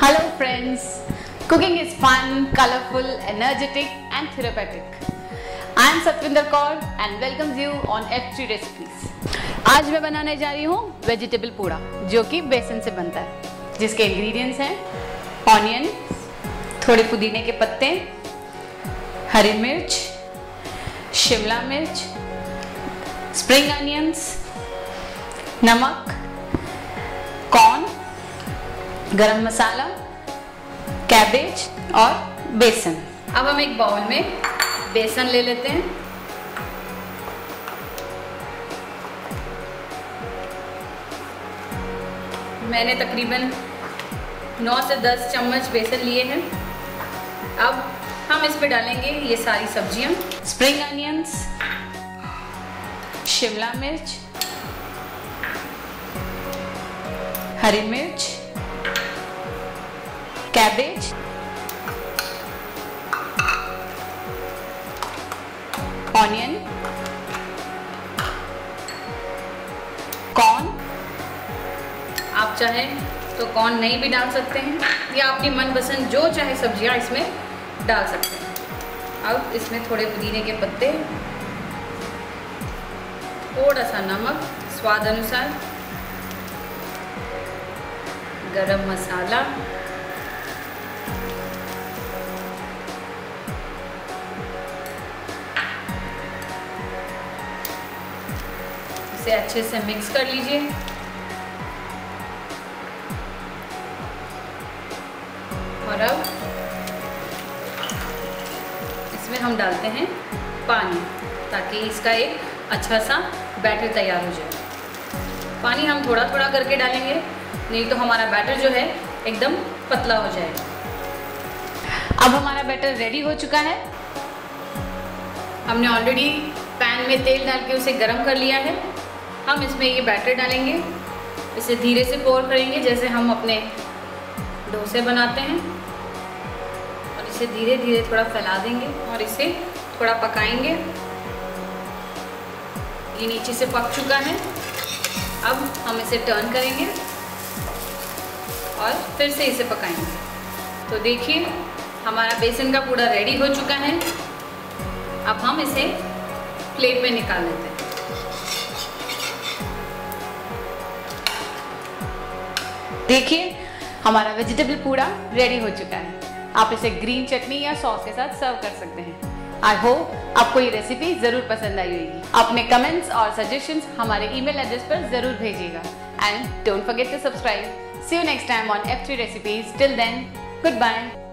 Hello friends, cooking is fun, colorful, energetic and therapeutic. I am Satvinder Kaur and welcomes you on F3 Recipes. आज मैं बनाने जा रही हूँ vegetable पूड़ा जो कि बेसन से बनता है जिसके इंग्रेडिएंट्स हैं ऑनियन थोड़े पुदीने के पत्ते हरी मिर्च शिमला मिर्च स्प्रिंग अनियंस नमक कॉर्न गरम मसाला कैबेज और बेसन। अब हम एक बाउल में बेसन ले लेते हैं। मैंने तकरीबन 9 से 10 चम्मच बेसन लिए हैं। अब हम इस पे डालेंगे ये सारी सब्ज़ियाँ। स्प्रिंग अनियंस शिमला मिर्च हरी मिर्च कैबेज ऑनियन कॉर्न आप चाहें तो कॉर्न नहीं भी डाल सकते हैं, या आपकी मनपसंद जो चाहे सब्ज़ियाँ इसमें डाल सकते हैं। अब इसमें थोड़े पुदीने के पत्ते, थोड़ा सा नमक, स्वाद अनुसार गरम मसाला। इसे अच्छे से मिक्स कर लीजिए। और अब इसमें हम डालते हैं पानी, ताकि इसका एक अच्छा सा बैटर तैयार हो जाए। पानी हम थोड़ा थोड़ा करके डालेंगे। नहीं तो हमारा बैटर जो है एकदम पतला हो जाएगा। अब हमारा बैटर रेडी हो चुका है। हमने ऑलरेडी पैन में तेल डाल के उसे गर्म कर लिया है। हम इसमें ये बैटर डालेंगे। इसे धीरे से पोर करेंगे, जैसे हम अपने डोसे बनाते हैं। और इसे धीरे धीरे थोड़ा फैला देंगे और इसे थोड़ा पकाएँगे। ये नीचे से पक चुका है। अब हम इसे टर्न करेंगे। और फिर से इसे पकाएँगे। तो देखिए, हमारा बेसन का पूड़ा रेडी हो चुका है। अब हम इसे प्लेट में निकाल लेते हैं। देखिए, हमारा वेजिटेबल पूड़ा रेडी हो चुका है। आप इसे ग्रीन चटनी या सॉस के साथ सर्व कर सकते हैं। आई होप आपको ये रेसिपी ज़रूर पसंद आई होगी। अपने कमेंट्स और सजेशंस हमारे ईमेल एड्रेस पर ज़रूर भेजिएगा। And don't forget to subscribe See you next time on F3 Recipes. Till then, goodbye.